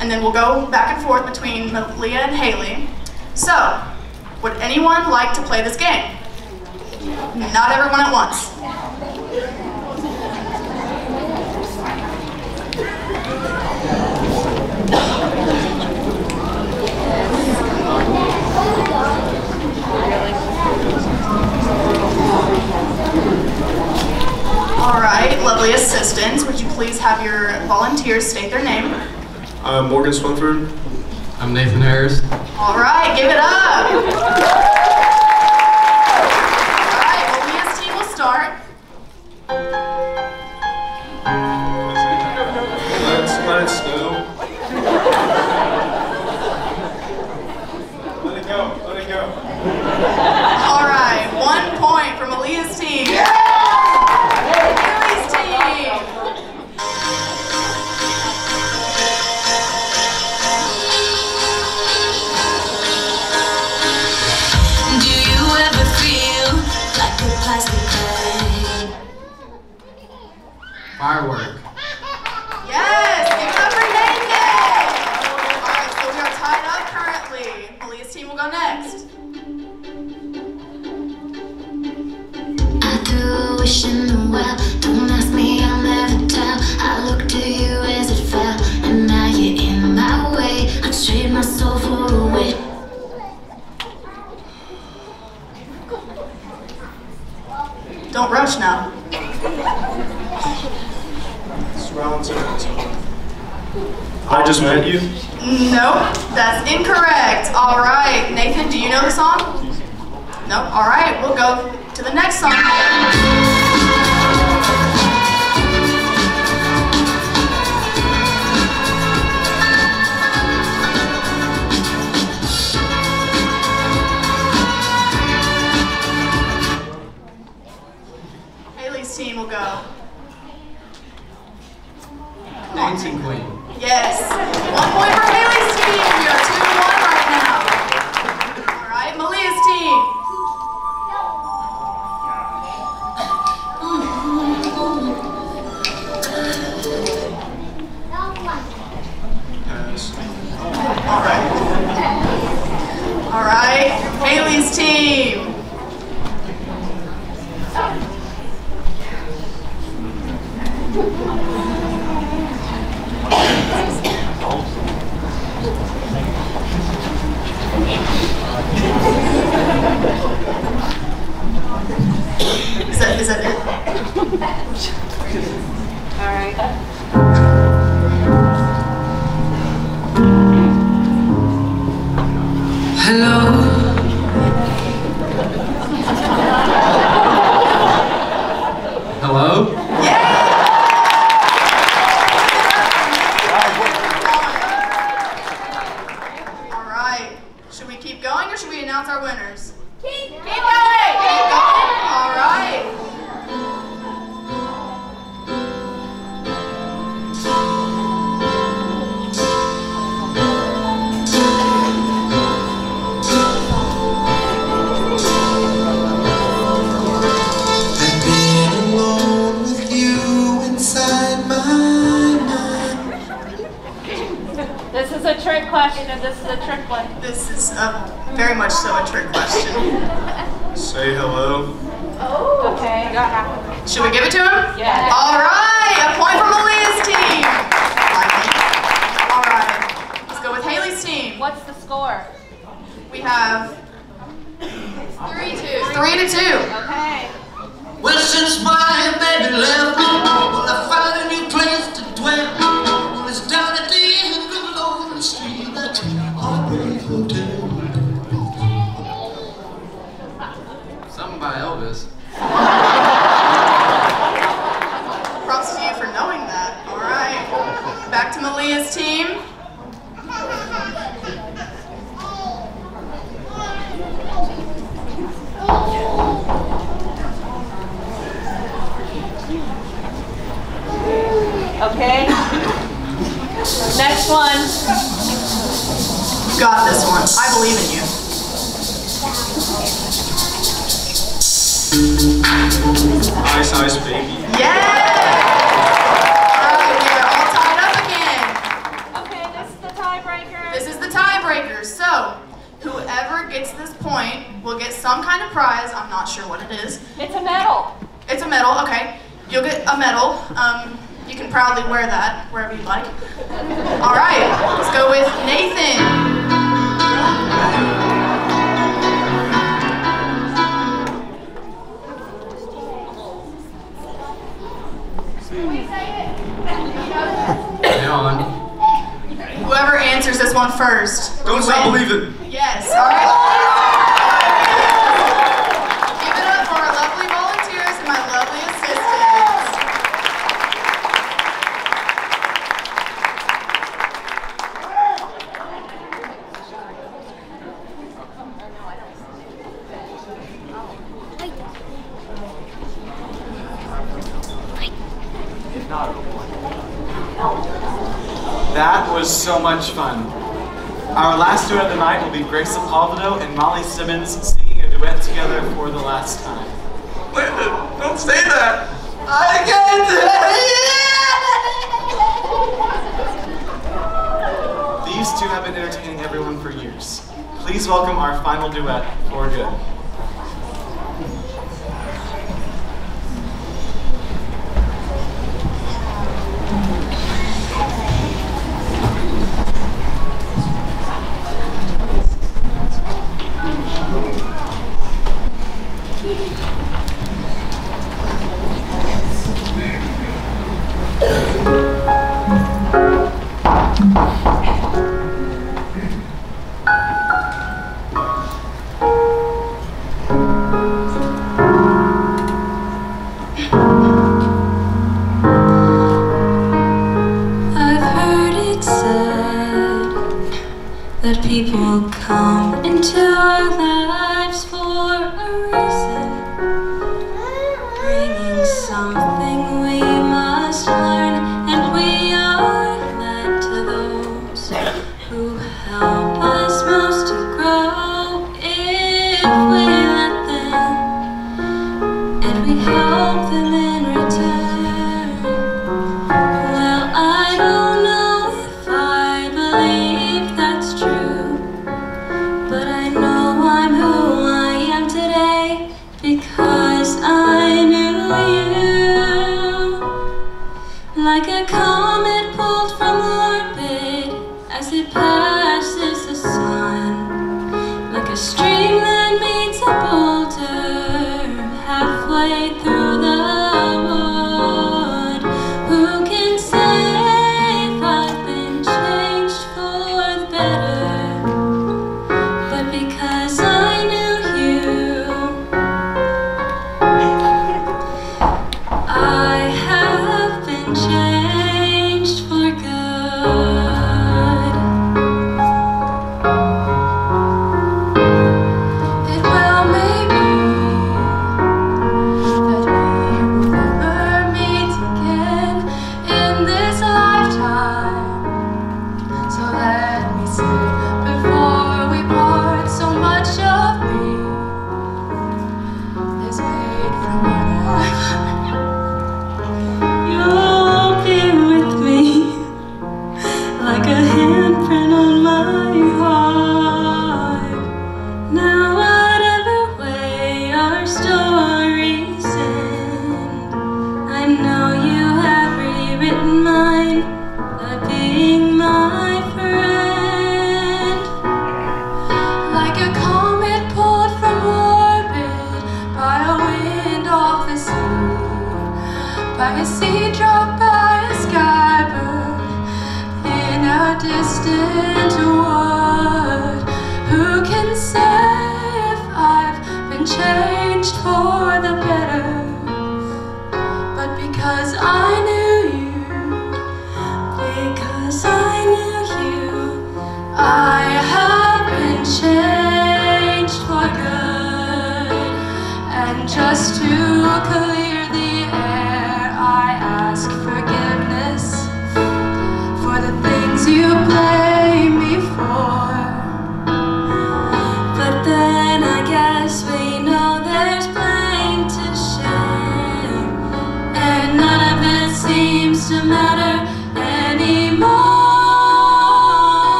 Speaker 27: and then we'll go back and forth between Malia and Haley. So, would anyone like to play this game? Not everyone at once. All right, lovely assistants, would you please have your volunteers state their name?
Speaker 22: I'm Morgan Swinford. I'm Nathan Harris.
Speaker 27: All right, give it up.
Speaker 3: Don't now. I
Speaker 22: just met you.
Speaker 27: No, that's incorrect. All right, Nathan, do you know the song? No. All right, we'll go to the next song. Is
Speaker 8: a,
Speaker 27: very much so a trick question.
Speaker 22: Say hello.
Speaker 8: Oh. Okay.
Speaker 27: Should we give it to him?
Speaker 8: Yeah.
Speaker 27: All right. A point for Malia's team. All right. Let's go with Haley's team.
Speaker 8: What's the score?
Speaker 27: We have
Speaker 5: Three, to two.
Speaker 27: three to two.
Speaker 8: Okay.
Speaker 28: Well, since my baby left me, well, I found a new place to dwell.
Speaker 27: Back to Malia's team.
Speaker 8: Okay. Next one.
Speaker 27: You got this one. I believe in you.
Speaker 22: Ice Ice Baby.
Speaker 27: Yes! gets this point will get some kind of prize. I'm not sure what it is.
Speaker 8: It's a medal.
Speaker 27: It's a medal, okay. You'll get a medal. Um, you can proudly wear that wherever you'd like. All right, let's go with Nathan.
Speaker 13: on
Speaker 27: Whoever answers this one first.
Speaker 10: Don't stop believing.
Speaker 27: Yes. All right.
Speaker 15: so much fun. Our last duet of the night will be Grace Apalvido and Molly Simmons singing a duet together for the last time.
Speaker 10: Wait, don't say that!
Speaker 15: I can't These two have been entertaining everyone for years. Please welcome our final duet, For Good.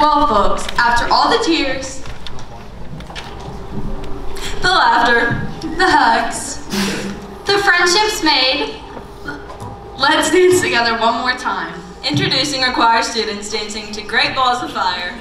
Speaker 4: Well,
Speaker 6: folks, after all the tears, the laughter, the hugs, the friendships made, let's dance together one more time. Introducing our choir students dancing to Great Balls of Fire.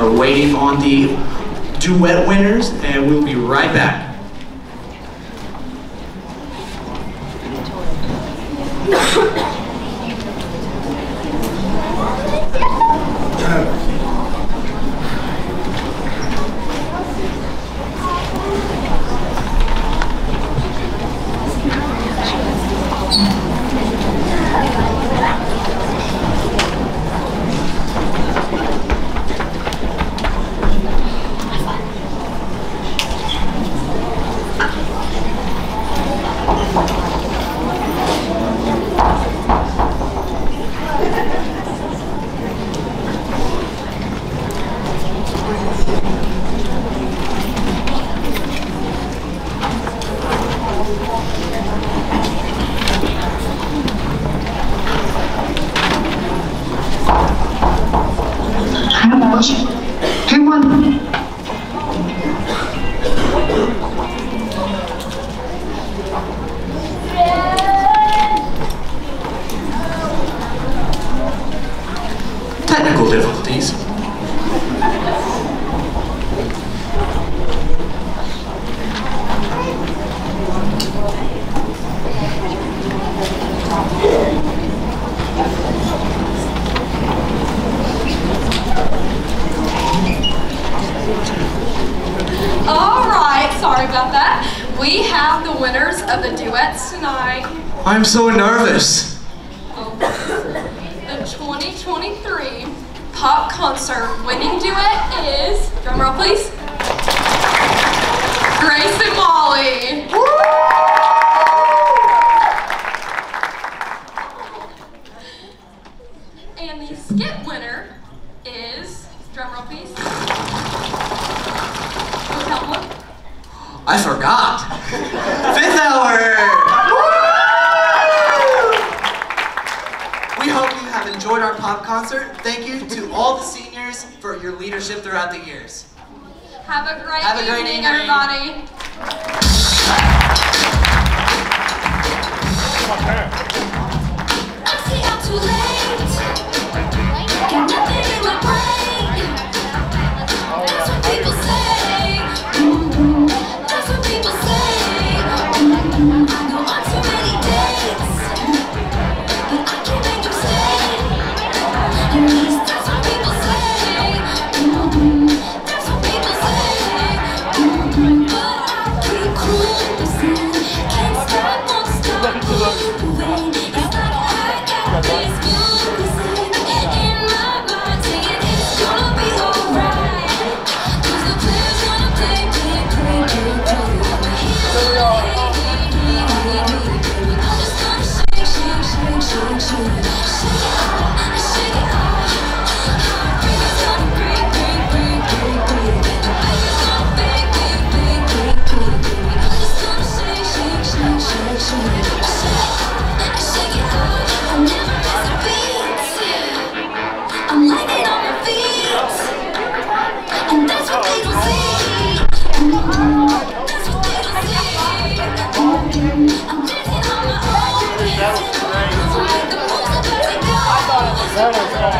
Speaker 10: are waiting on the duet winners, and we'll be right back.
Speaker 16: 没有粉丝了。呀